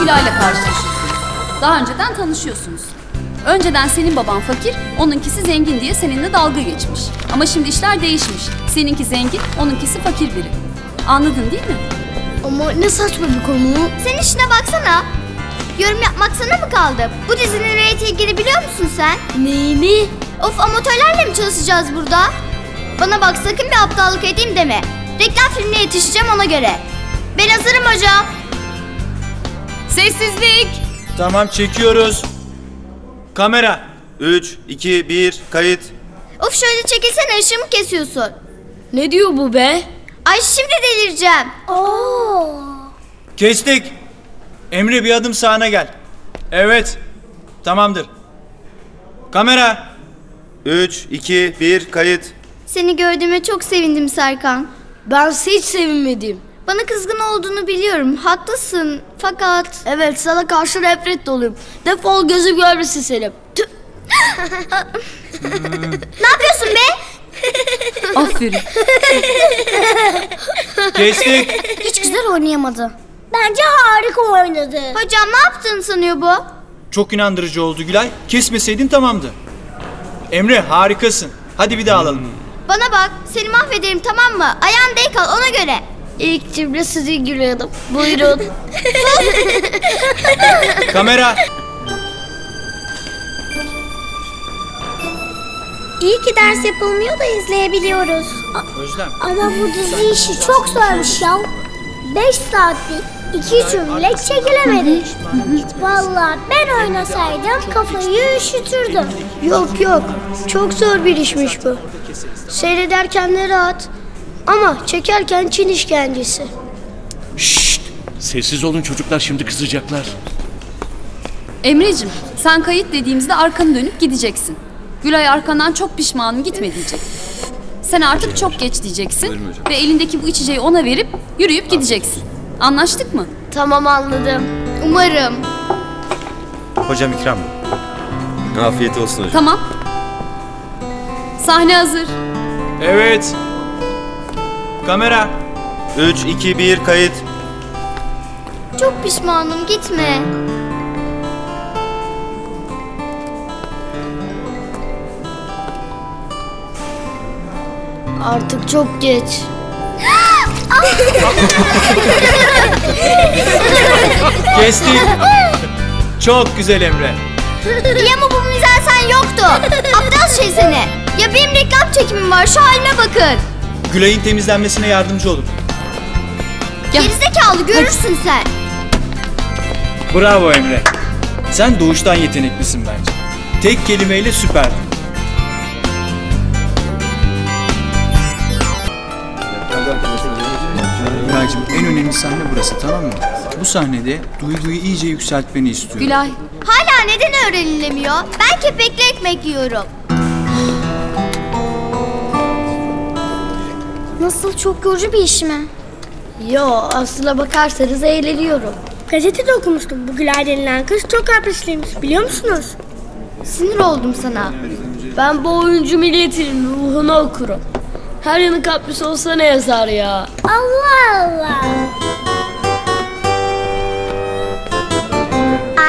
Gülay'la karşılaşıyorsunuz. Daha önceden tanışıyorsunuz. Önceden senin baban fakir, onunkisi zengin diye seninle dalga geçmiş. Ama şimdi işler değişmiş. Seninki zengin, onunkisi fakir biri. Anladın değil mi? Ama ne saçma bir konu. Sen işine baksana. Yorum yapmak sana mı kaldı? Bu dizinin reytingini biliyor musun sen? Neyini? Of amatörlerle mi çalışacağız burada? Bana bak sakın bir aptallık edeyim deme. Reklam filmine yetişeceğim ona göre. Ben hazırım hocam. Sessizlik! Tamam çekiyoruz. Kamera. 3, 2, 1, kayıt. Of şöyle çekilsene ışığımı kesiyorsun. Ne diyor bu be? Ay şimdi delireceğim. Kestik. Emre bir adım sağına gel. Evet. Tamamdır. Kamera. 3, 2, 1, kayıt. Seni gördüğüme çok sevindim Serkan. Ben hiç sevinmedim. Bana kızgın olduğunu biliyorum. Haklısın. Fakat Evet sana karşı nefret doluyum. Defol gözüm görmesin seni. Tüh. ne yapıyorsun be? Aferin. Kestik. Hiç güzel oynayamadı. Bence harika oynadı. Hocam ne yaptığını sanıyor bu? Çok inandırıcı oldu Gülay. Kesmeseydin tamamdı. Emre harikasın. Hadi bir daha alalım. Bana bak seni mahvederim tamam mı? Ayağın denk al ona göre. İlk cümle sizi gülüyordum. Buyurun. Kamera. İyi ki ders yapılmıyor da izleyebiliyoruz. Özlem. Ama bu dizi işi çok zormuş ya. 5 saatlik iki cümle çekilemedi. Vallahi ben oynasaydım kafayı üşütürdüm. yok yok. Çok zor bir işmiş bu. Seyrederken de rahat. Ama çekerken Çin işkencesi. Şşt! Sessiz olun çocuklar şimdi kızacaklar. Emre'cim sen kayıt dediğimizde arkanı dönüp gideceksin. Gülay arkandan çok pişmanım gitme diyecek. Sen artık çok geç diyeceksin ve elindeki bu içeceği ona verip yürüyüp gideceksin. Anlaştık mı? Tamam anladım. Umarım. Hocam ikram. Afiyet olsun hocam. Tamam. Sahne hazır. Evet. Kamera. 3, 2, 1, kayıt. Çok pişmanım gitme. Artık çok geç. Kestik. Çok güzel Emre. İyi ama bu mizansen yoktu. Aptal şey seni. Ya benim reklam çekimim var şu halime bakın. Gülay'ın temizlenmesine yardımcı olun. Gel. Gerizekalı görürsün sen. Bravo Emre. Sen doğuştan yeteneklisin bence. Tek kelimeyle süperdin. Gülay'cığım en önemli sahne burası tamam mı? Bu sahnede duyguyu iyice yükseltmeni istiyorum. Gülay. Hala neden öğrenilemiyor? Ben kepekli ekmek yiyorum. Nasıl çok yorucu bir iş mi? Yo aslına bakarsanız eğleniyorum. Gazetede okumuştum. Bu Gülay denilen kız çok kaprisliymiş biliyor musunuz? Sinir oldum sana. Ben bu oyuncu milletin ruhunu okurum. Her yanı kapris olsa ne yazar ya? Allah Allah.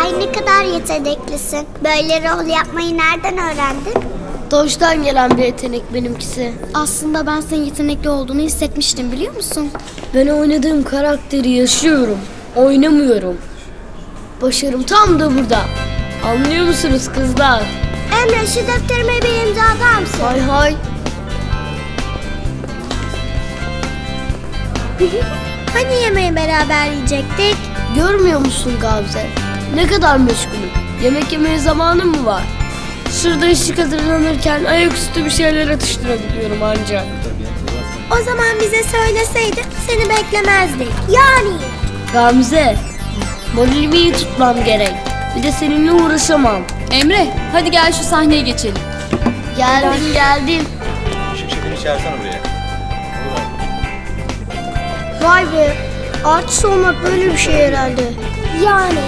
Ay ne kadar yeteneklisin. Böyle rol yapmayı nereden öğrendin? Doğuştan gelen bir yetenek benimkisi. Aslında ben senin yetenekli olduğunu hissetmiştim biliyor musun? Ben oynadığım karakteri yaşıyorum. Oynamıyorum. Başarım tam da burada. Anlıyor musunuz kızlar? Emre şu defterime bir imza atar mısın? Hay hay. Hani yemeği beraber yiyecektik? Görmüyor musun Gamze? Ne kadar meşgulüm. Yemek yemeye zamanım mı var? Şurada ışık hazırlanırken ayaküstü bir şeyler atıştırabiliyorum ancak. O zaman bize söyleseydin seni beklemezdik. Yani. Gamze, moralimi iyi tutmam gerek. Bir de seninle uğraşamam. Emre hadi gel şu sahneye geçelim. Geldim geldim. Şefini çağırsana buraya. Vay be, artist olmak böyle bir şey herhalde. Yani.